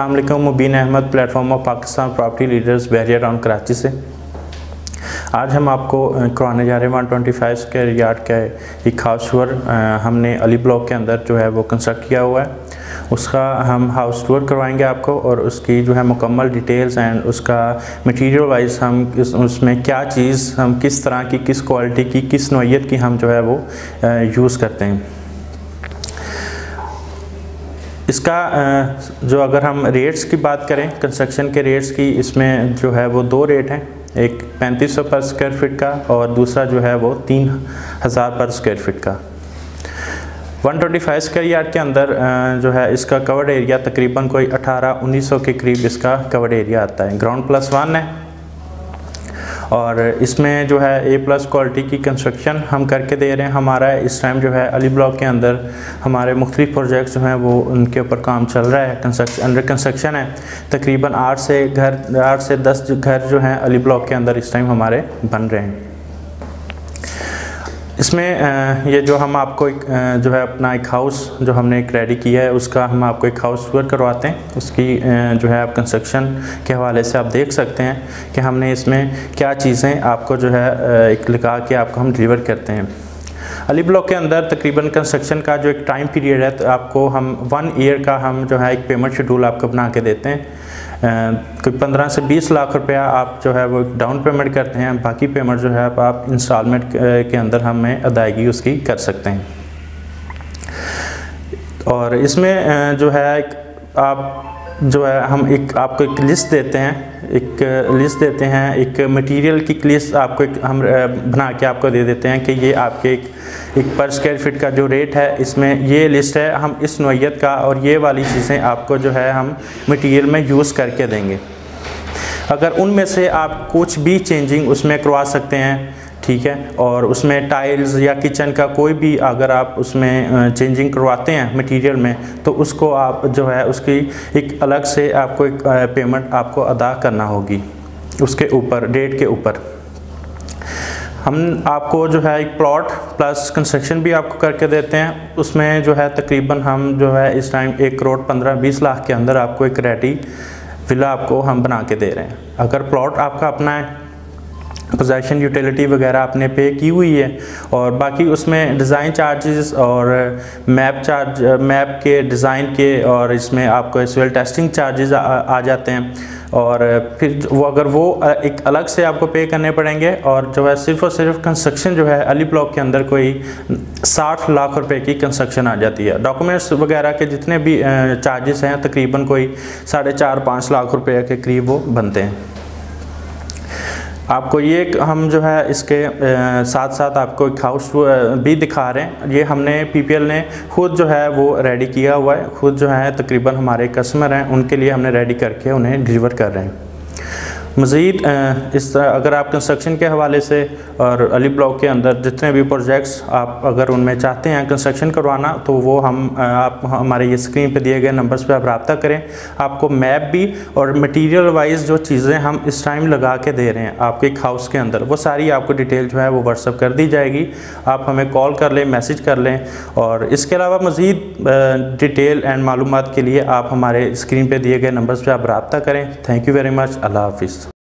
वालेकुम Mubeen Ahmed platform of Pakistan property leaders Bahria town Karachi से। आज हम आपको करवाने जा रहे हैं one twenty five square yard का एक हाउस टूर हमने अली ब्लॉक के अंदर जो है वो कंस्ट्रक्ट किया हुआ है। उसका हम हाउस टूर करवाएँगे आपको और उसकी जो है मुकम्मल डिटेल्स एंड उसका मटेरियल वाइज हम इस, उसमें क्या चीज़ हम किस तरह की किस क्वालिटी की किस नोयत की हम जो है वो यूज़ करते हैं। इसका जो अगर हम रेट्स की बात करें कंस्ट्रक्शन के रेट्स की, इसमें जो है वो दो रेट हैं। एक पैंतीस सौ पर स्क्वायर फीट का और दूसरा जो है वो तीन हज़ार पर स्क्वायर फीट का। 125 स्क्वायर यार्ड के अंदर जो है इसका कवर्ड एरिया तकरीबन कोई 18-1900 के करीब इसका कवर्ड एरिया आता है। ग्राउंड प्लस वन है। और इसमें जो है ए प्लस क्वालिटी की कंस्ट्रक्शन हम करके दे रहे हैं। हमारा इस टाइम जो है अली ब्लॉक के अंदर हमारे मुख्तलिफ़ प्रोजेक्ट्स जो हैं वो उनके ऊपर काम चल रहा है। अंडर कंस्ट्रक्शन है। तकरीबन आठ से घर, आठ से दस घर जो हैं अली ब्लॉक के अंदर इस टाइम हमारे बन रहे हैं। इसमें ये जो हम आपको एक जो है अपना एक हाउस जो हमने एक रेडी किया है, उसका हम आपको एक हाउस टूर करवाते हैं। उसकी जो है आप कंस्ट्रक्शन के हवाले से आप देख सकते हैं कि हमने इसमें क्या चीज़ें आपको जो है एक लगा के आपको हम डिलीवर करते हैं। अली ब्लॉक के अंदर तकरीबन कंस्ट्रक्शन का जो एक टाइम पीरियड है तो आपको हम वन ईयर का हम जो है एक पेमेंट शेड्यूल आपको बना के देते हैं। कोई पंद्रह से बीस लाख रुपया आप जो है वो डाउन पेमेंट करते हैं, बाकी पेमेंट जो है आप इंस्टॉलमेंट के अंदर हमें अदायगी उसकी कर सकते हैं। और इसमें जो है आप जो है, हम एक, आपको एक लिस्ट देते हैं, एक लिस्ट देते हैं, एक मटेरियल की लिस्ट आपको एक, हम बना के आपको दे देते हैं कि ये आपके एक एक पर स्क्वायर फिट का जो रेट है, इसमें ये लिस्ट है, हम इस नोयत का और ये वाली चीज़ें आपको जो है, हम मटेरियल में यूज़ करके देंगे। अगर उनमें से आप कुछ भी चेंजिंग उसमें करवा सकते हैं ठीक है? और उसमें टाइल्स या किचन का कोई भी अगर आप उसमें चेंजिंग करवाते हैं मटेरियल में तो उसको आप जो है, उसकी एक अलग से आपको एक पेमेंट आपको अदा करना होगी उसके ऊपर डेट के ऊपर। हम आपको जो है एक प्लॉट प्लस कंस्ट्रक्शन भी आपको करके देते हैं। उसमें जो है तकरीबन हम जो है इस टाइम एक करोड़ पंद्रह बीस लाख के अंदर आपको एक रेडी विला आपको हम बना के दे रहे हैं। अगर प्लॉट आपका अपना है पोजेशन यूटिलिटी वगैरह आपने पे की हुई है और बाकी उसमें डिज़ाइन चार्जेस और मैप चार्ज मैप के डिज़ाइन के और इसमें आपको वेल टेस्टिंग चार्जेस आ, आ जाते हैं। और फिर वो अगर वो एक अलग से आपको पे करने पड़ेंगे और जो है सिर्फ़ और सिर्फ़ कंस्ट्रक्शन जो है अली ब्लॉक के अंदर कोई 60 लाख रुपए की कंस्ट्रक्शन आ जाती है। डॉक्यूमेंट्स वगैरह के जितने भी चार्जेस हैं तकरीबन कोई साढ़े चार पाँच लाख रुपए के करीब वो बनते हैं। आपको ये हम जो है इसके साथ साथ आपको एक हाउस भी दिखा रहे हैं। ये हमने पीपीएल ने खुद जो है वो रेडी किया हुआ है। खुद जो है तकरीबन हमारे कस्टमर हैं, उनके लिए हमने रेडी करके उन्हें डिलीवर कर रहे हैं। मज़ीद इस तरह अगर आप कंस्ट्रक्शन के हवाले से और अली ब्लॉक के अंदर जितने भी प्रोजेक्ट्स आप अगर उनमें चाहते हैं कंस्ट्रक्शन करवाना तो वो हम आप हमारे ये स्क्रीन पे दिए गए नंबर्स पे आप रबता करें। आपको मैप भी और मटेरियल वाइज जो चीज़ें हम इस टाइम लगा के दे रहे हैं आपके एक हाउस के अंदर, वो सारी आपको डिटेल जो है वो व्हाट्सअप कर दी जाएगी। आप हमें कॉल कर लें मैसेज कर लें और इसके अलावा मज़ीद डिटेल एंड मालूम के लिए आप हमारे स्क्रीन पर दिए गए नंबर्स पर आप रबता करें। थैंक यू वेरी मच अल्लाह हाफिज़।